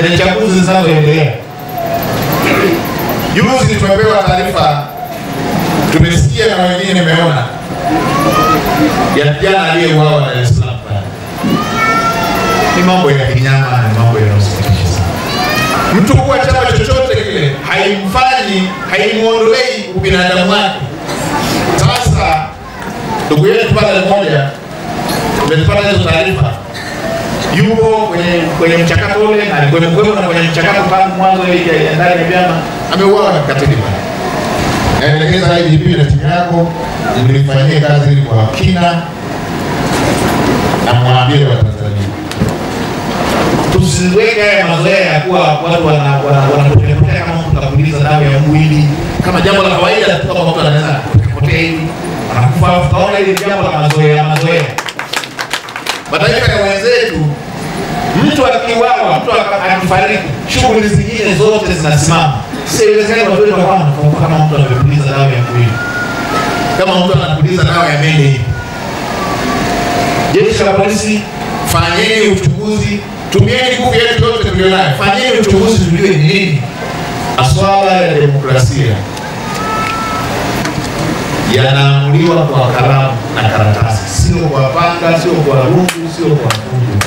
kwenye chaguzi zinazoendelea. Juzi tumepewa taarifa, tumesikia na wengine nimeona ya kijana aliyeuawa Dar es Salaam. Ni mambo ya kinyama, ni mambo yanayosikitisha sana. Mtu kuwa chama chochote kile haimfanyi, haimuondolei ubinadamu wake. Sasa ndugu yetu pale mmoja tumepata hizo taarifa, yupo kwenye kwenye mchakato ule na alikuwa na kwenye mchakato tangu mwanzo ile ya ndani ya vyama, ameuawa na kikatili bwana. Naelekeza IGP na timu yako mlifanyie kazi kwa kina na mwambie Watanzania tusiweke haya mazoea ya kuwa watu wanapotea kama mtu kapuliza dawa ya mwili kama jambo la kawaida tu, kama mtu anaweza kupotea hivi anakufa. Tukaona ile jambo la mazoea mazoea. Mataifa ya wenzetu, mtu akiuawa, mtu akifariki, shughuli zingine zote zinasimama. Siwezekani watu wanakufa kama mtu anapuliza dawa ya mwili, kama mtu anapuliza dawa ya mende hivi. Jeshi la polisi, fanyeni uchunguzi tumieni nguvu yetu yote tulionayo, fanyeni uchunguzi, tujue ni nini. Maswala ya demokrasia yanaamuliwa kwa kalamu na karatasi, sio kwa panga, sio kwa rungu, sio kwa fujo.